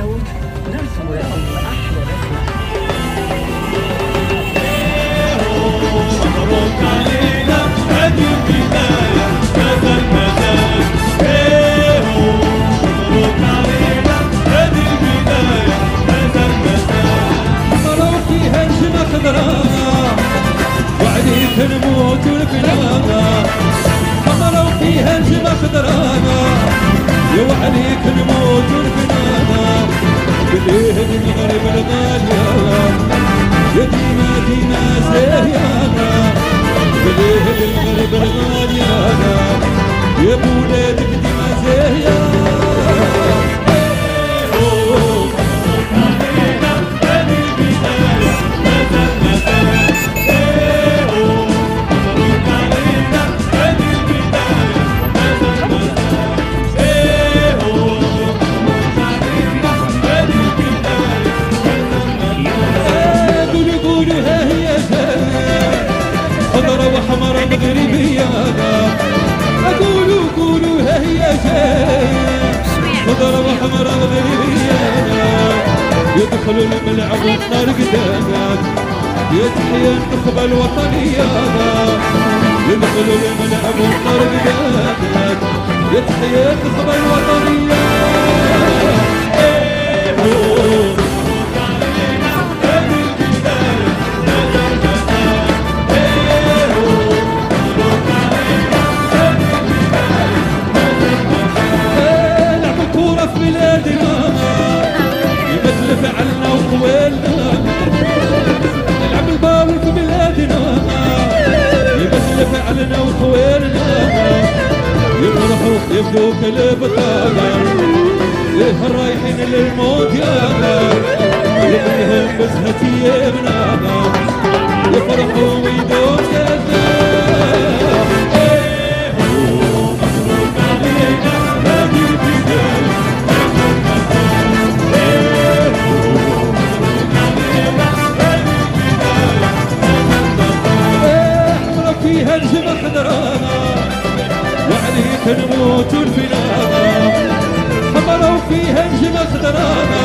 たおいたいな。خضرة وحمرة غليلة يدخل الملعب والنار قدامك يتحيى النخبة الوطنية يدخل الملعب والنار قدامك يتحيى النخبة الوطنية يفلوك يفلوك البطاقة ليه رايحين للموت يا نار ليهم بزهتي بنانا يفرحوا ويدوم إيه، فيها الجمال. نموت الفناء. حمروا فيها انجمت دراما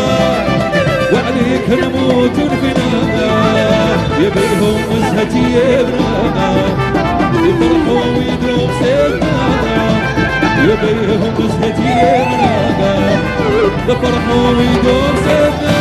وعليك نموت الفناء. يبلهم مزهتي بنانا يفرحوا ويدروا سيدنا يبلهم مزهتي بنانا يفرحوا ويدروا سيدنا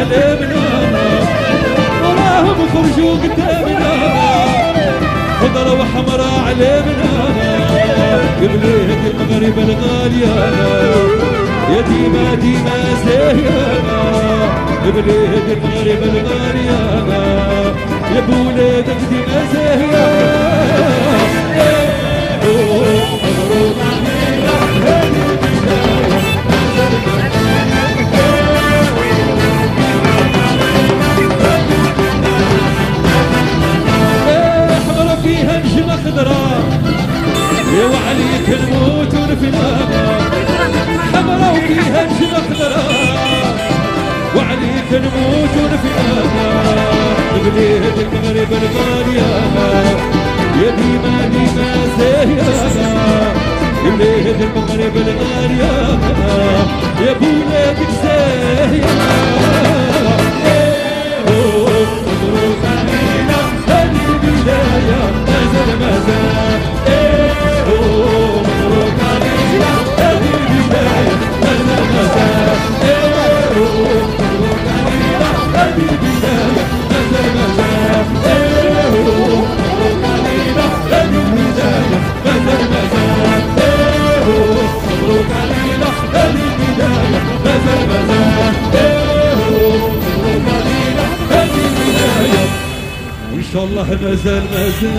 علمنا وراهم خرجوا قدامنا خضرة وحمراء علمنا قبليك المغرب الغالية يا ديما ديما زيانا قبليك المغرب الغالية يا بولادك ديما زيانا المغرب المغرب İnşallah mezelmesin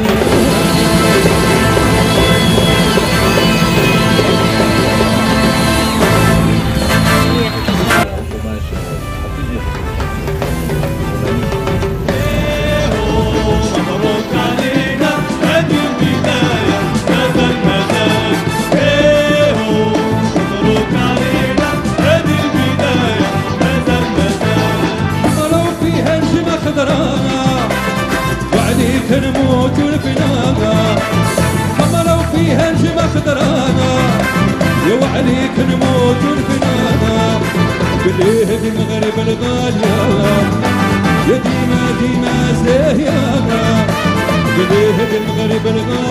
بالإهد المغرب الغالية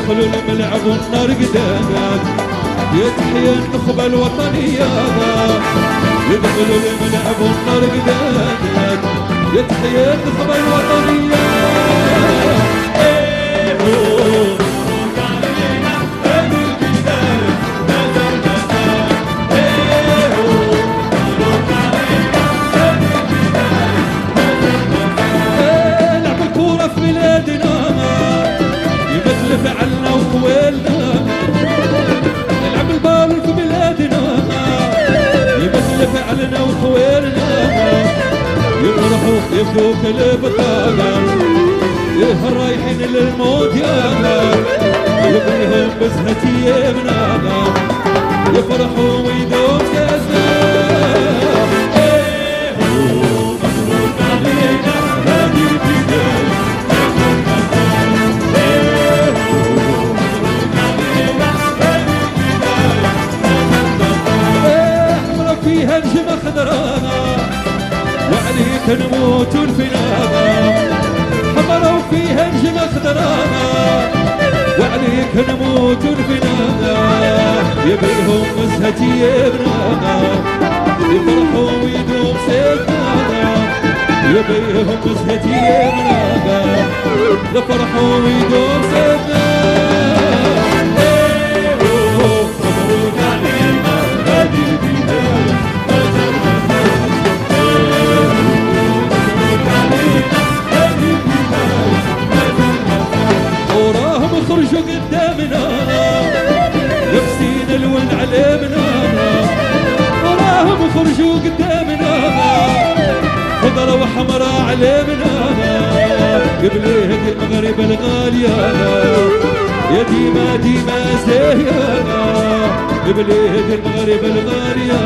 يدخلوا الملعب والنار قدامك يا تحيا النخبة الوطنية. يدخلوا الملعب والنار قدامك يا تحيا النخبة الوطنية. فعلنا وطويلنا نلعب البال في بلادنا. يمثل فعلنا وطويلنا يفرحوا يبدو كالبطاقة إيه رايحين للموت يا يبنيهم بزهة يمنا يفرحوا ويدوم كذا وعليك نموت الفناء يبيهم مزهتي يبنا يفرحوا ويدوم سيدنا يبيهم مزهتي يبنا يفرحوا ويدوم سيدنا وحمراء علمنا قبل هدي المغرب الغالية يا ديما ديما زاهية قبل هدي المغرب الغالية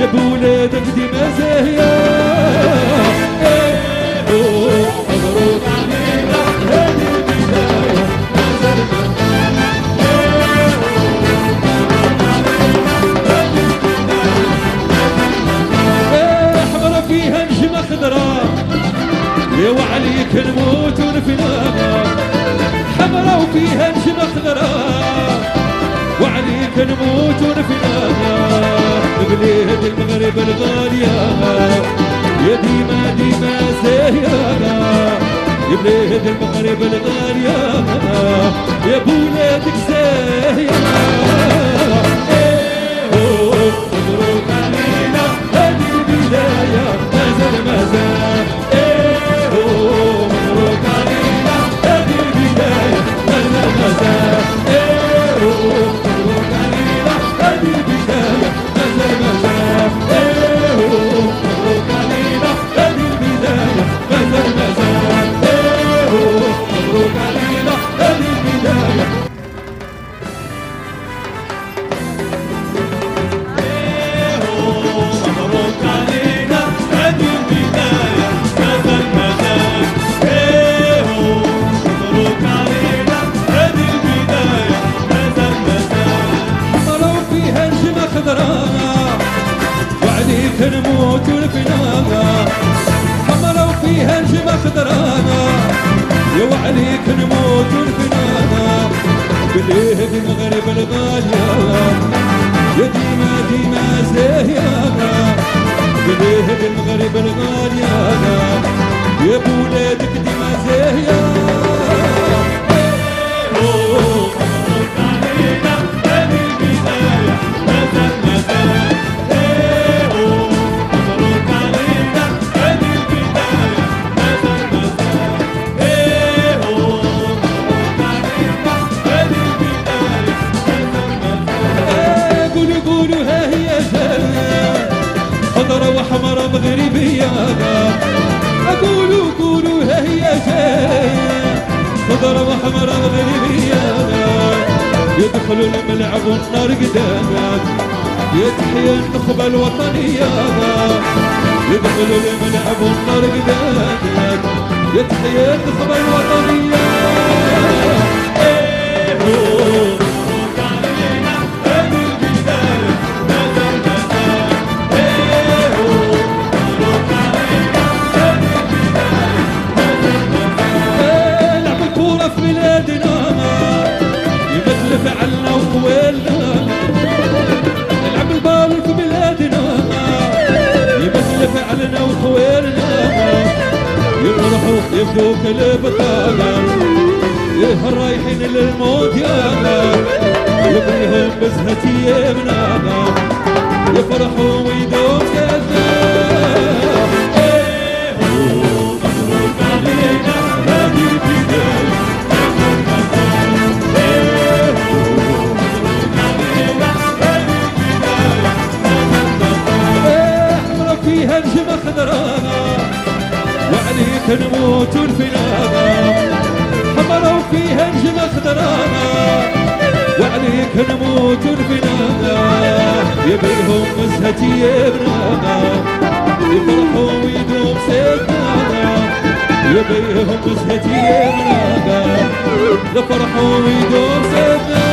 يا بولادك ديما زاهية نجمة خضراء يا وعليك نموت ونفناها حمرا وفيها نجمة خضراء وعليك نموت ونفناها بلاد المغرب الغالية. يا ديما ديما زاهية يا بلاد المغرب الغالية. يا بولادك زاهية نموت ونفناها حمرا وفيها نجمة خضراء يا وعليك نموت ونفناها بالإهد المغرب الغالية يا ديما ديما زاهية بالإهد المغرب الغالية يا بولادك ديما وحمر غليبيات يدخلوا الملعب والنار قدامك. يتحيى النخبة الوطنية يدخلوا الملعب والنار قدامك. يتحيى النخبة الوطنية كل بطاقة إيه الرايحين للموت يا يبريهم بزهة يمنا يفرحوا ويدوم يفرحوا ويدوم سيدنا يبيهم مزهتي يبنا يفرحوا ويدوم سيدنا.